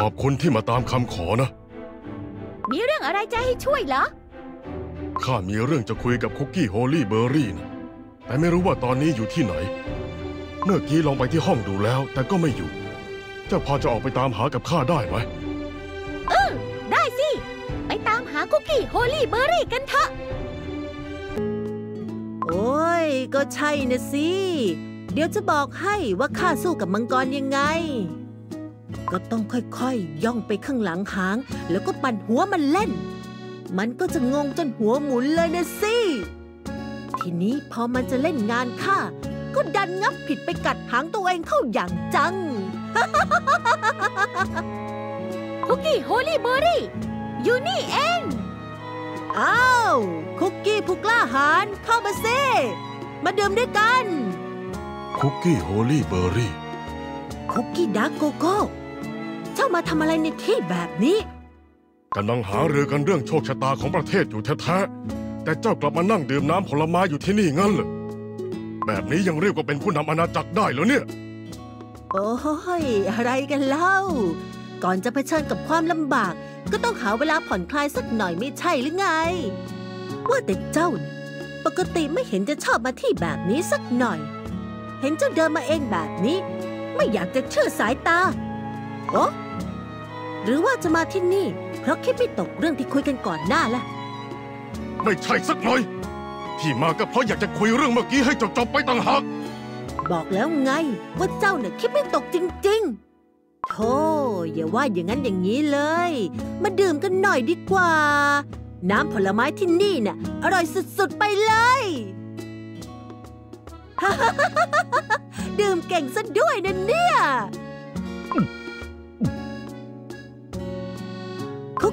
ขอบคุณที่มาตามคำขอนะ มีเรื่องอะไรจะให้ช่วยเหรอ ข้ามีเรื่องจะคุยกับคุกกี้โฮลี่เบอร์รี่นะ แต่ไม่รู้ว่าตอนนี้อยู่ที่ไหน เมื่อกี้ลองไปที่ห้องดูแล้ว แต่ก็ไม่อยู่ เจ้าพอจะออกไปตามหากับข้าได้ไหมได้สิ ไปตามหาคุกกี้โฮลี่เบอร์รี่กันเถอะ โอ้ย ก็ใช่นะสิ เดี๋ยวจะบอกให้ว่าข้าสู้กับมังกรยังไง ก็ต้องค่อยๆ ย่องไปข้างหลังหาง แล้วก็ปั่นหัวมันเล่น มันก็จะงงจนหัวหมุนเลยนะสิ ทีนี้พอมันจะเล่นงานข้าก็ดันงับผิดไปกัดหางตัวเองเข้าอย่างจัง คุกกี้โฮลี่เบอร์รี่อยู่นี่เอง อ้าว คุกกี้ผู้กล้าหาญเข้ามาสิมาดื่มด้วยกัน คุกกี้โฮลี่เบอร์รี่ คุกกี้ดาร์กโกโก้ เจ้ามาทำอะไรในที่แบบนี้ กำลังหารือกันเรื่องโชคชะตาของประเทศอยู่แท้ๆ แต่เจ้ากลับมานั่งดื่มน้ำผลไม้อยู่ที่นี่งั้นเหรอ แบบนี้ยังเรียกว่าเป็นผู้นำอาณาจักรได้เหรอเนี่ย โอ้ย อะไรกันเล่า ก่อนจะเผชิญกับความลำบาก ก็ต้องหาเวลาผ่อนคลายสักหน่อยไม่ใช่หรือไง ว่าแต่เจ้าน่ะปกติไม่เห็นจะชอบมาที่แบบนี้สักหน่อย เห็นเจ้าเดินมาเองแบบนี้ ไม่อยากจะเชื่อสายตา โอ้หรือว่าจะมาที่นี่ เพราะคิดไม่ตกเรื่องที่คุยกันก่อนหน้าล่ะ ไม่ใช่สักหน่อย ที่มาก็เพราะอยากจะคุยเรื่องเมื่อกี้ให้จบๆไปต่างหากบอกแล้วไงว่าเจ้าเนี่ยคิดไม่ตกจริงๆโธ่อย่าว่าอย่างนั้นอย่างนี้เลย มาดื่มกันหน่อยดีกว่า น้ำผลไม้ที่นี่น่ะอร่อยสุดๆไปเลย ดื่มเก่งซะด้วยนะเนี่ย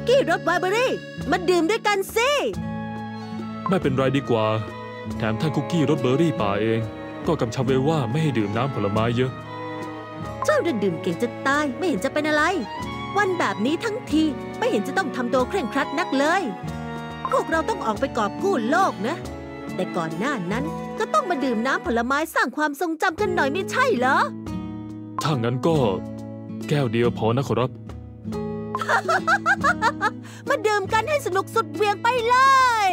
กกี้รสไวน์เบอรี่ มาดื่มด้วยกันสิ ไม่เป็นไรดีกว่า แถมท่านคุกกี้รสเบอร์รี่ป่าเอง ก็กำชับไว้ว่าไม่ให้ดื่มน้ำผลไม้เยอะ เจ้าเดินดื่มเก่งจะตายไม่เห็นจะเป็นอะไร วันแบบนี้ทั้งทีไม่เห็นจะต้องทำตัวเคร่งครัดนักเลย พวกเราต้องออกไปกอบกู้โลกนะ แต่ก่อนหน้านั้นก็ต้องมาดื่มน้ำผลไม้สร้างความทรงจำกันหน่อยไม่ใช่เหรอ ถ้างั้นก็ แก้วเดียวพอนะขอรับ มาดื่มกันให้สนุกสุดเวียงไปเลย